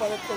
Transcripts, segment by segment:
ಪದಕ್ಕೆ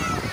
Ah!